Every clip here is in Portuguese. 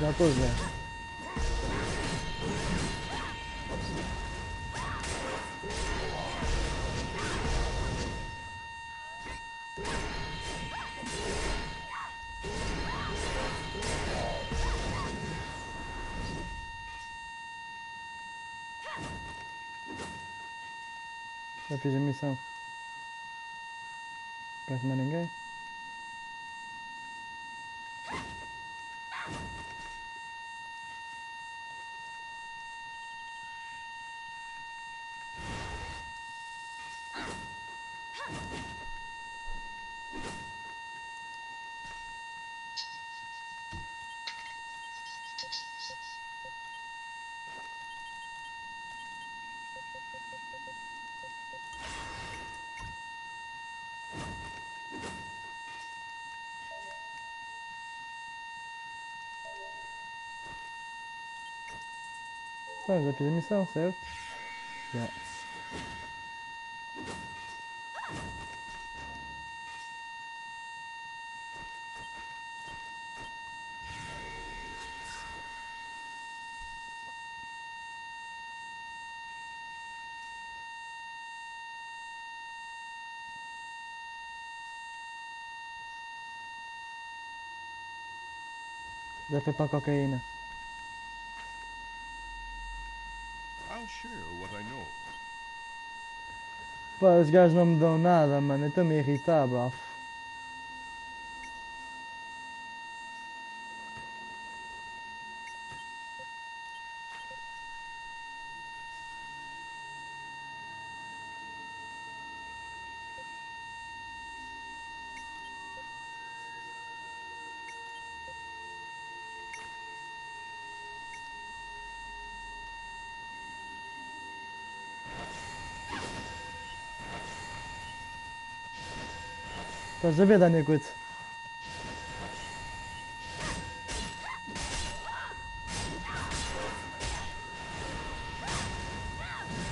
Já estou Zé. Já fiz a missão. Parece mais ninguém. Tá, já fiz a missão, certo? Já. Já foi para a cocaína. Pá, os gajos não me dão nada, mano. Eu estou-me a irritar, bro. Estás a ver, Dani Couto?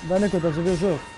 Dani Couto, estás a ver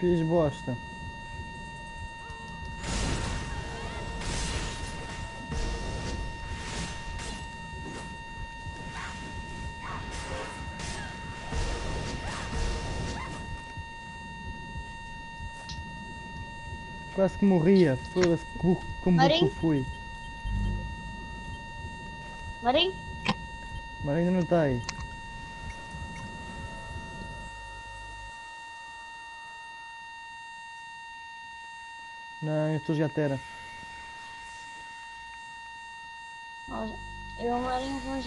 Fiz bosta. Quase que morria. Foda-se como burro fui. Marinho? Mas ainda não está aí. Não, eu estou a jogar Terra. Nós- Eu e o Marinho vamos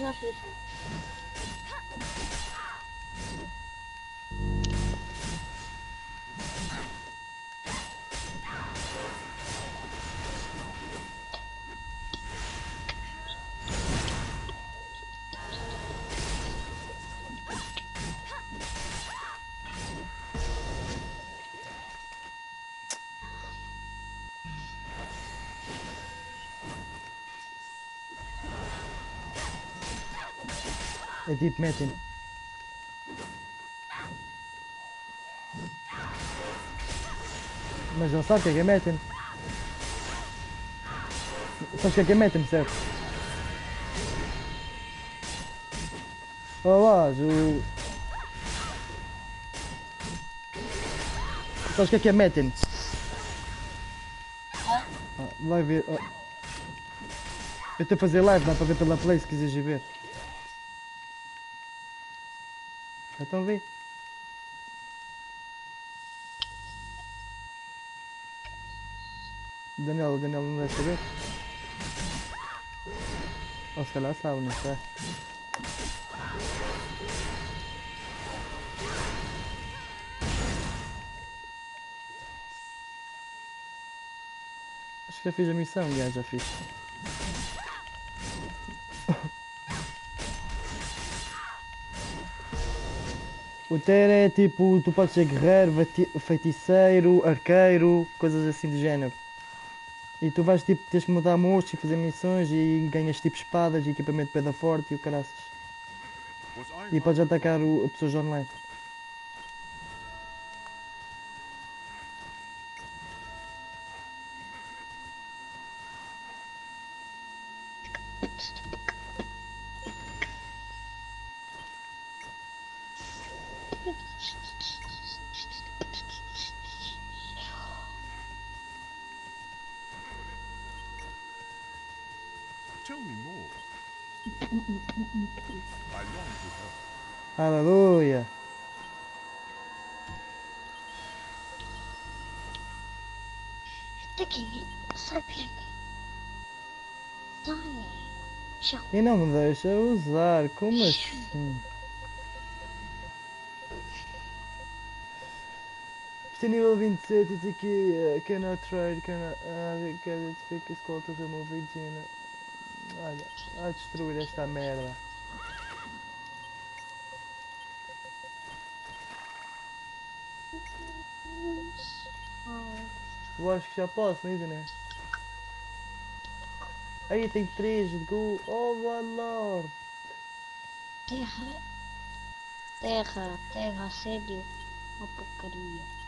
jogar FIFA. É tipo, metem. Mas não sabe o que é que é metem. Sabes o que é que é metem, certo? Olá, o. Sabes o que é que é Metin? Ah, vai ver. oh. Eu estou a fazer live, dá para ver pela play se quiseres ir ver. Então vê. Daniel, Daniel não deve saber. Ou se calhar sabe, não sei. Acho que já fiz a missão, já, já fiz. O Ter é tipo, tu podes ser guerreiro, feiticeiro, arqueiro, coisas assim do género. E tu vais tipo, tens que mudar monstros e fazer missões e ganhas tipo espadas e equipamento de pedra forte e o caraças. E podes atacar o, pessoas online. Aleluia! E não me deixa usar, como assim? É nível 27 e diz aqui, uh, cannot trade, cannot uh, get it, is called to remove Regina. Olha, a destruir esta merda. Eu acho que já posso, é, né? Aí tem 3 de gol. Oh, my lord! Terra. Terra, terra, sério. Uma porcaria.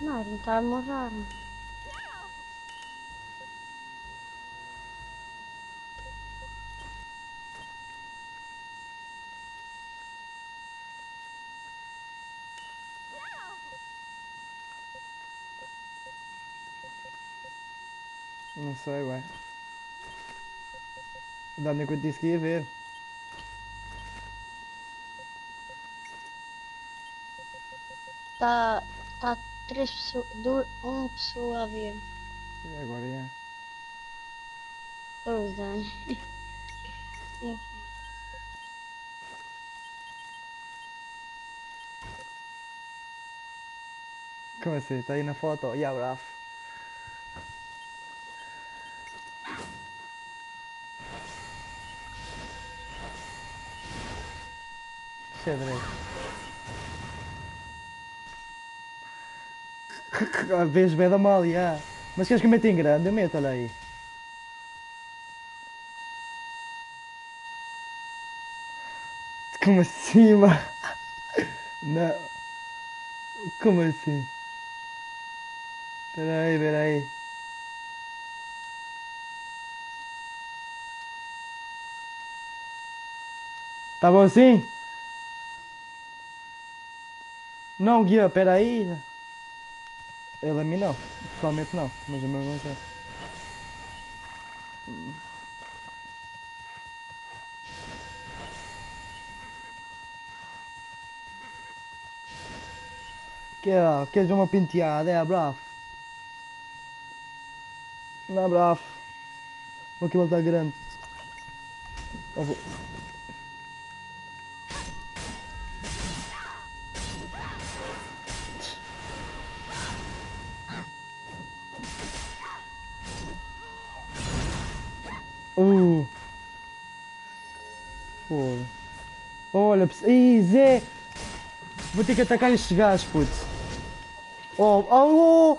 Não, ele tá morrendo. Não sei, ué. Dá nem quando disse que ia ver. Tá. Tá três pessoas. Du, uma pessoa a ver. E agora é. Pois é. Sim. Como assim? Está aí na foto? Yeah, bravo. Xadrez. Vezes vai da mal, já. Mas queres que eu meta em grande? Eu meto, olha aí. Como assim, mano? Não. Como assim? Peraí, peraí. Tá bom assim? Não, Guia, peraí. Ele a mim não. Pessoalmente não, mas o meu não sei. Quer, queres ver uma penteada? É, bravo. Não, bravo. O aquilo está grande. Eu vou- Ih, Zé! Vou ter que atacar estes gajos, puto. Oh, oh, oh!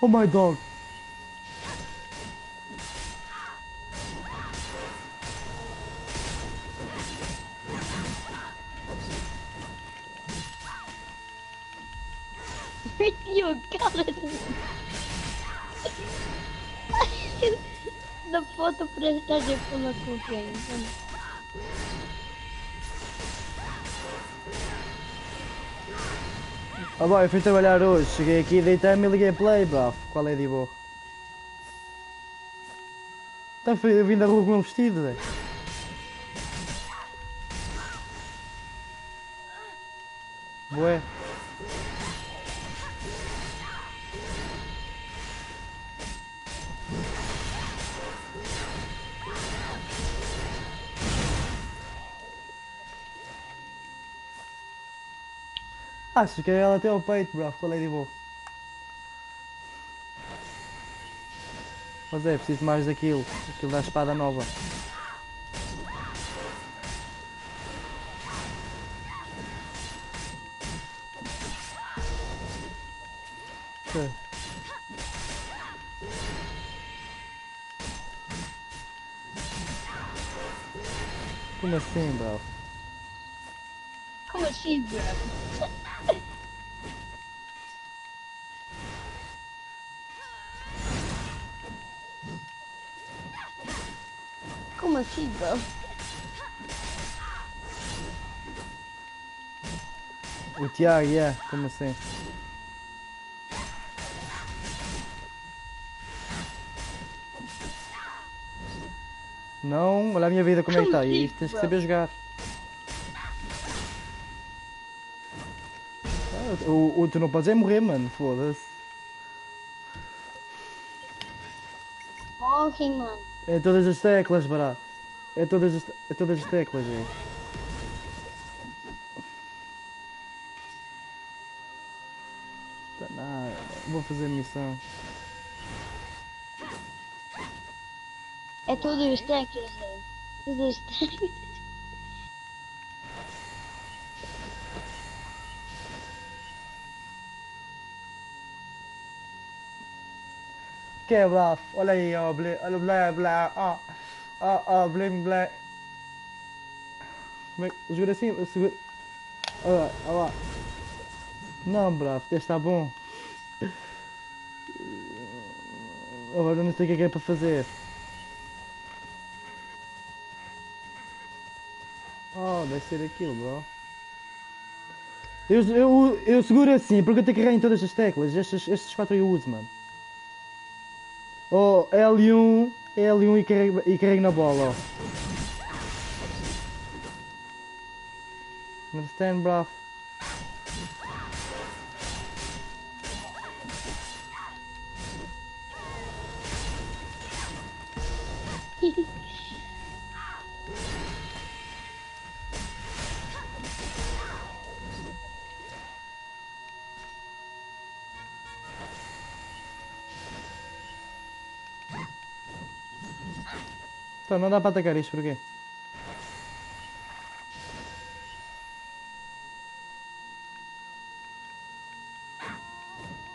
Oh my dog! You cara. Na foto parece que estás a pular com quem? Ah, bom, eu fui trabalhar hoje. Cheguei aqui, deitei-me e liguei play. Qual é de boa? Então fui, vim da rua com ele vestido, Zé. Bué. Se quer ela até ao peito, qual é de boa? Mas é, preciso mais daquilo. Aquilo da espada nova. É. Como assim, bravo? Como assim, bro? Bro? O Tiago, yeah, como assim? Não, olha a minha vida como é que está. E tens que saber jogar. Ah, O, o, tu não podes é morrer, mano. Foda-se. Ok, mano. É todas as teclas, bará. É todas as, é todas as teclas, é. Tá nada. Vou fazer a missão. É tudo os teclas, é. Tudo os teclas. Que bravo? Olha aí, ó, blé, olha, blé, blé, Ó, ó, blé, blé. Como é que... Segura assim, segura... Olha lá, olha lá. Não, bravo, este está bom. Agora não sei o que é que é para fazer. Oh, deve ser aquilo, bro. Eu, eu, eu seguro assim, porque eu tenho que carregar em todas as teclas. Estes, estes quatro eu uso, mano. Oh, L1, L1 e carrego, e carrego na bola, ó. Understand, bruv? Então não dá para atacar isto, porquê?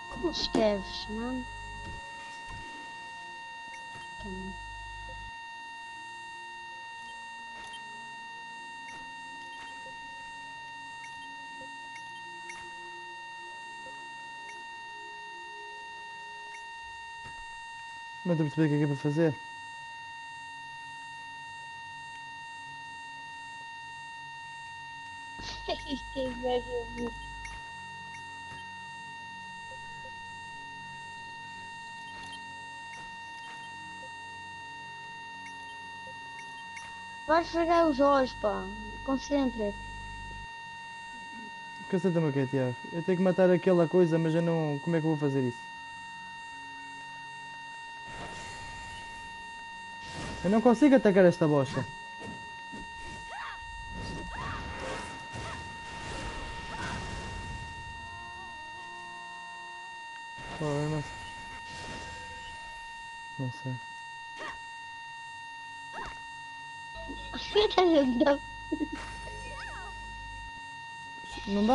Como escreves, mano? Não estou a perceber o que é que é para fazer. É velho. Vai esfregar os olhos, pá. Concentra-te. Concentra-me o que é, Tiago? Eu tenho que matar aquela coisa, mas eu não... Como é que eu vou fazer isso? Eu não consigo atacar esta bosta.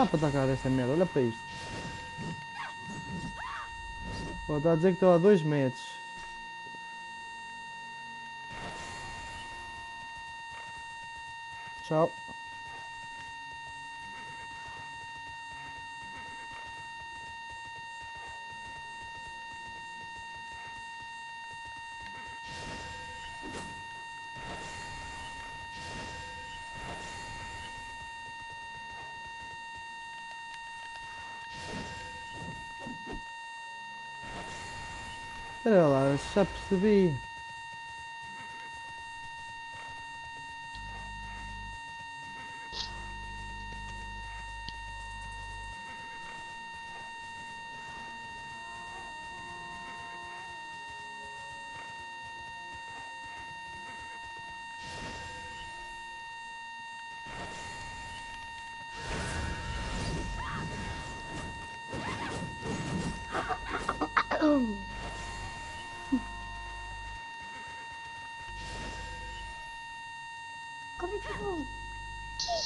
Dá para atacar esta merda, olha para isto. Pô, está a dizer que estou a 2 metros. Tchau. Espera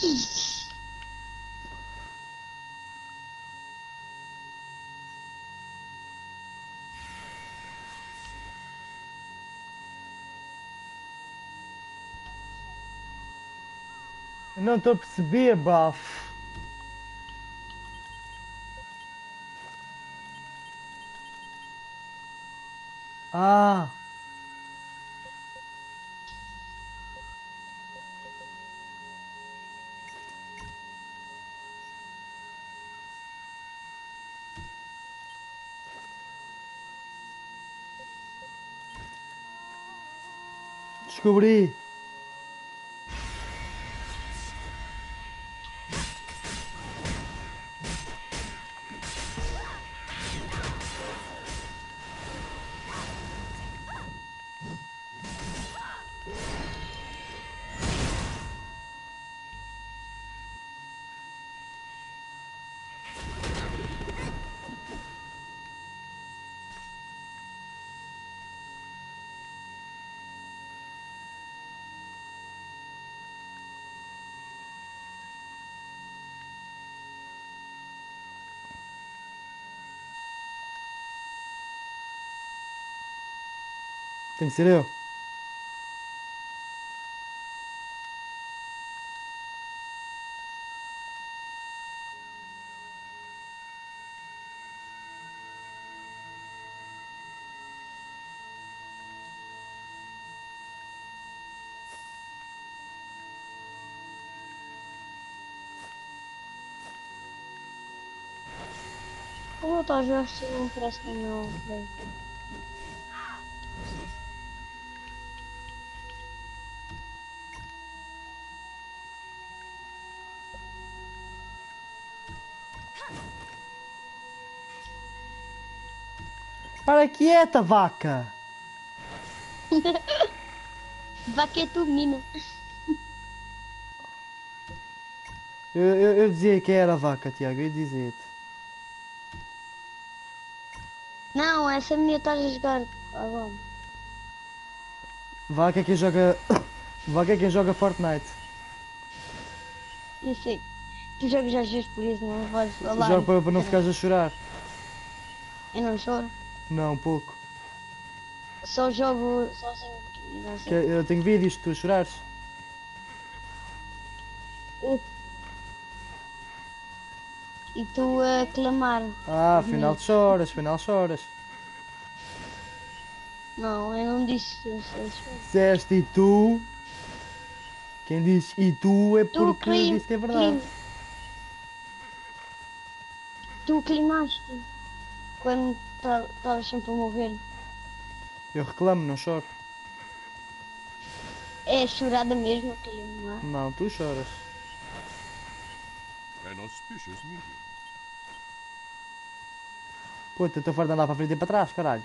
Eu Não estou a perceber, bafo. Ah, descobri. Tem que ser eu. Vou voltar a jogar se não parece que não. velho. Para quieta, vaca. Vaca é tu, menino. Eu, eu, eu dizia que era vaca, Tiago, eu ia dizer-te. Não, essa menina estás a jogar agora. Vaca é quem joga. Vaca é quem joga Fortnite. Eu sei. Tu jogas às vezes por isso, não vais falar. Joga para, para não ficares a chorar. Eu não choro. Não, um pouco. Só jogo sozinho. Sei. eu tenho vídeos de tu chorares. E tu a clamar. Ah, afinal choras, afinal choras. Não, eu não disse. Disseste e tu. Quem diz e tu é Tu porque clim- disse que é verdade. clim- Tu climaste quando estavas sempre a morrer. Eu reclamo, não choro. É chorada mesmo climar. Não, tu choras. Puta, estou farto de andar para frente e para trás, caralho.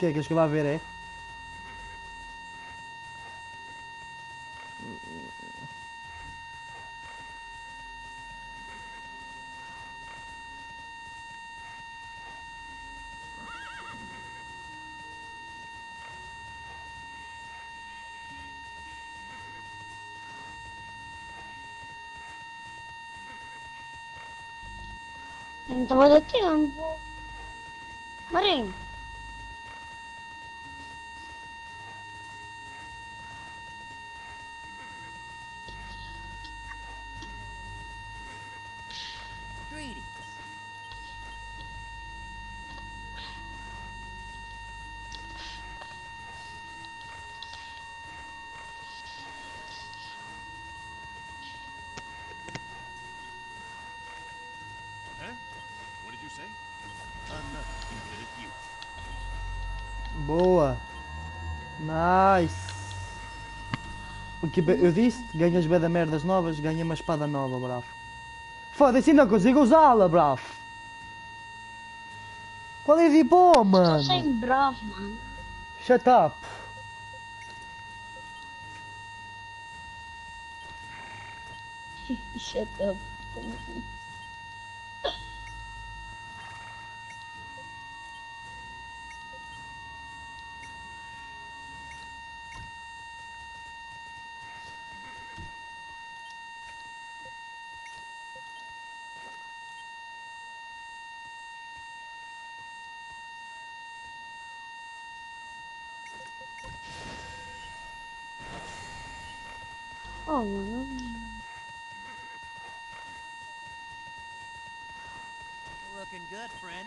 Que é? Que eu vá ver, é? Não a dar tempo. Marinho. Boa. Nice. O que eu disse? Ganhas bem da merdas novas, ganha uma espada nova, bravo. Foda-se, ainda consigo usá-la, bravo. Qual é de bom, Estou mano? sem bravo, mano. Shut up. Shut up. Oh. Looking good, friend.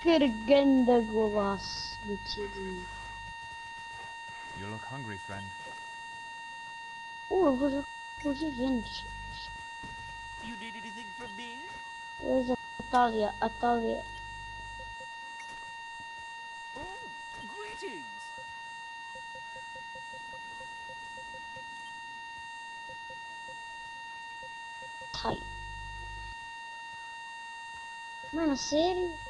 Que ganda golaço do Tidinho. You look hungry, friend. Uh, eu vou jogar com os eventos. You need anything from me? Where's Atalia? Atalia. Oh, greetings. Tai. Mano, sério? Parecendo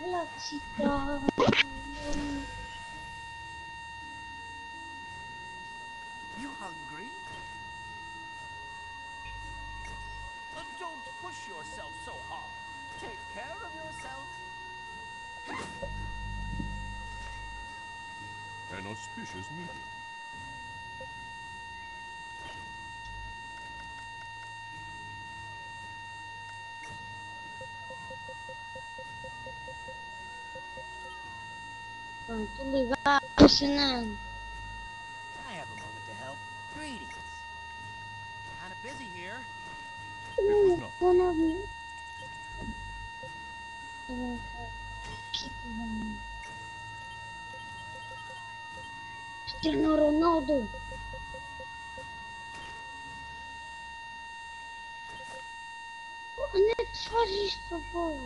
Velocità. You You hungry? But don't push yourself so hard. Take care of yourself. An auspicious meeting. I have a moment to help. Greetings. Kinda busy here. Cristiano Ronaldo. О, не творишь с тобой.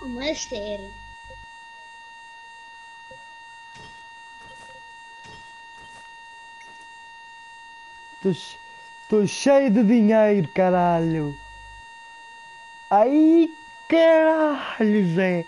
Isto, pô? O Master. Estou cheio de dinheiro, caralho. Ai, caralho, Zé.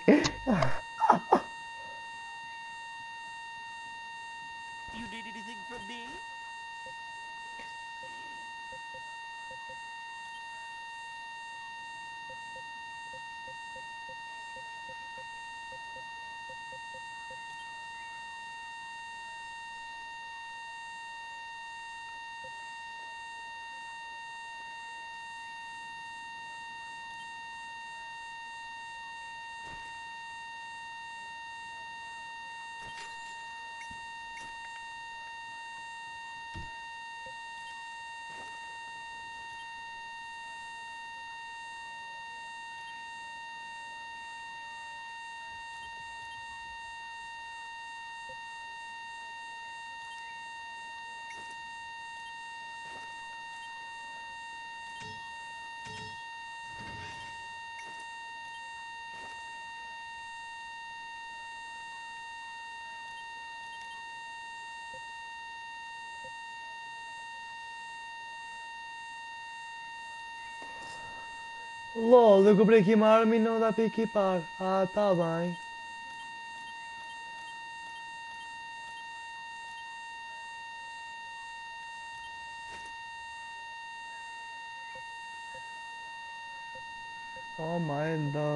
LOL, eu comprei aqui uma arma e não dá para equipar. Ah, tá bem. Oh my god.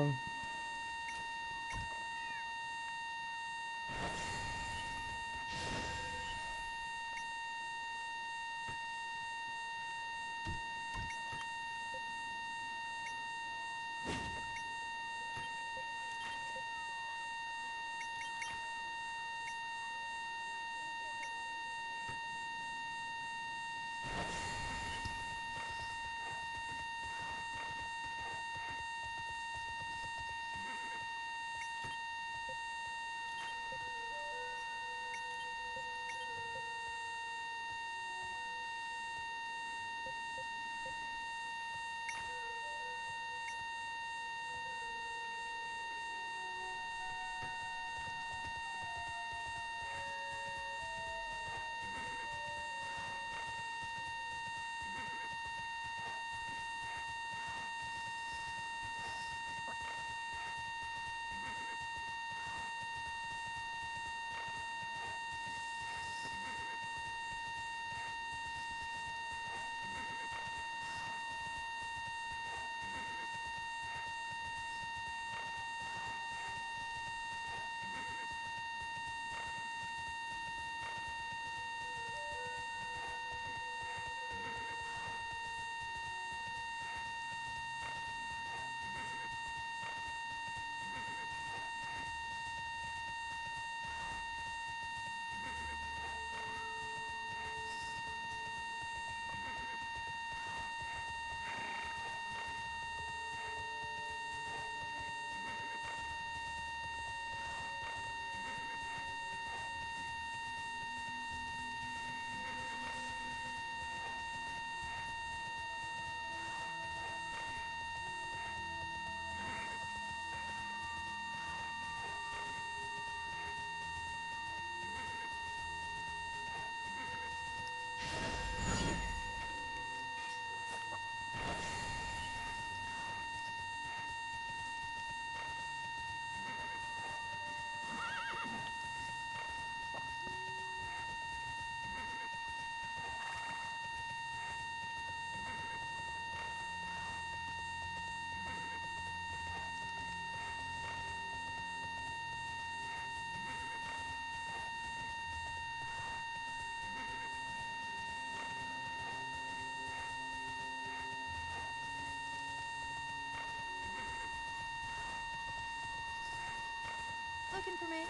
Looking for me?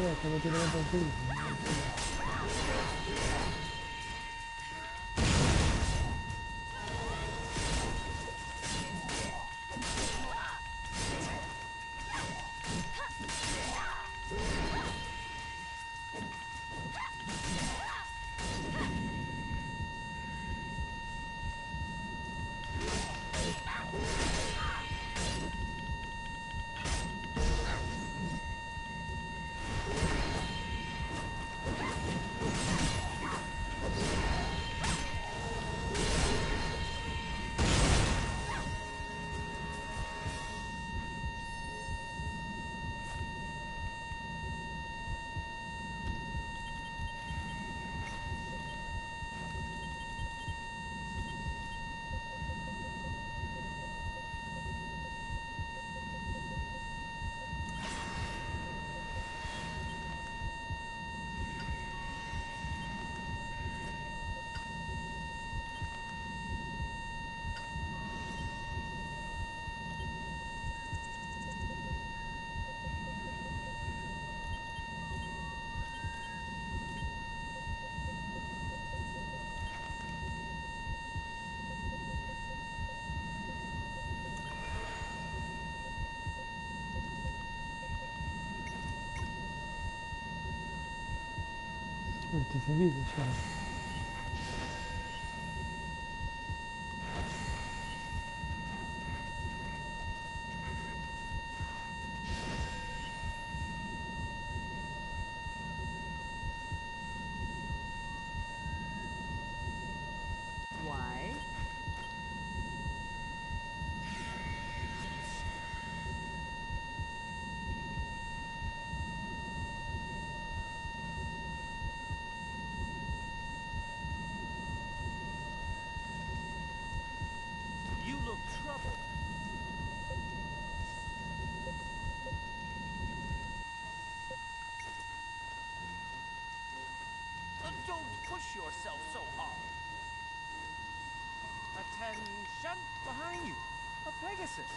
É, também tem um pouco Olha, tem sem Don't push yourself so hard. Attention behind you. A Pegasus.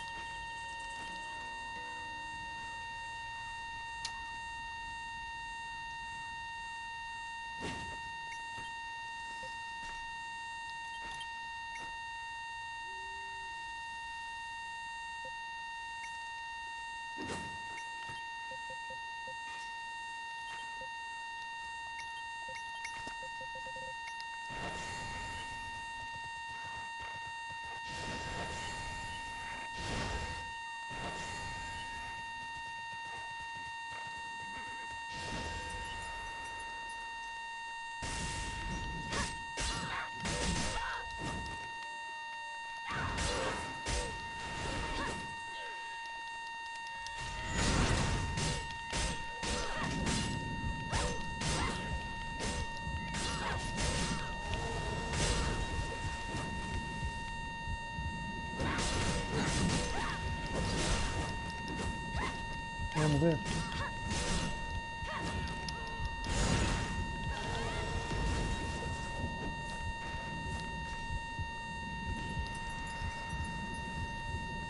Morrer.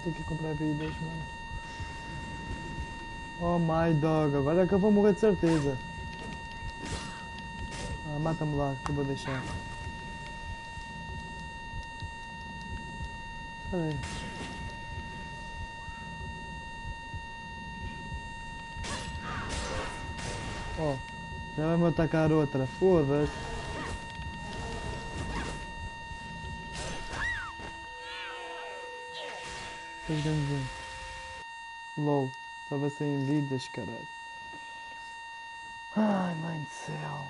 Tenho que comprar vidas, mano. Oh my dog, agora é que eu vou morrer de certeza. Ah, mata-me lá, que eu vou deixar. Aí. Oh, já vai-me atacar outra, foda-se. Grande LOL, estava sem vidas, caralho. Ai, mãe do céu.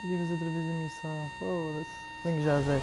Tenho fazer outra vez a missão, foda-se. Venho já, Zé.